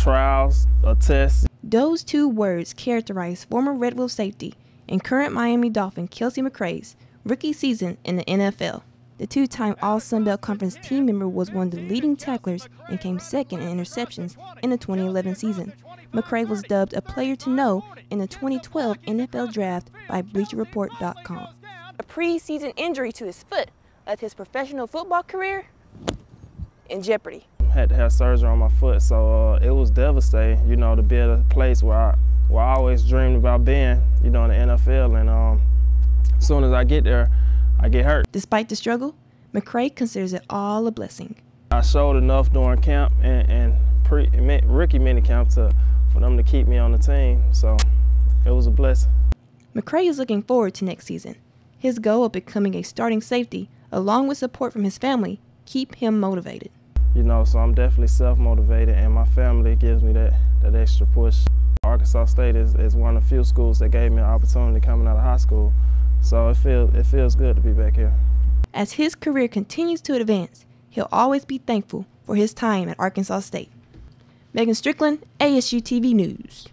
trials, a test. Those two words characterize former Red Wolf safety and current Miami Dolphin Kelcie McCray's rookie season in the NFL. The two time All Sun Belt Conference team member was one of the leading tacklers and came second in interceptions in the 2011 season. McCray was dubbed a player to know in the 2012 NFL draft by BleacherReport.com. A preseason injury to his foot left his professional football career in jeopardy. Had to have surgery on my foot, so uh, it was devastating, you know, to be at a place where I, where I always dreamed about being, you know, in the NFL. And um, as soon as I get there, I get hurt. Despite the struggle, McCray considers it all a blessing. I showed enough during camp and, and pre, rookie minicamp to, for them to keep me on the team, so it was a blessing. McCray is looking forward to next season. His goal of becoming a starting safety, along with support from his family, keep him motivated. You know, so I'm definitely self-motivated, and my family gives me that, that extra push. Arkansas State is, is one of the few schools that gave me an opportunity coming out of high school. So it feels it feels good to be back here. As his career continues to advance, he'll always be thankful for his time at Arkansas State. Megan Strickland, ASU TV News.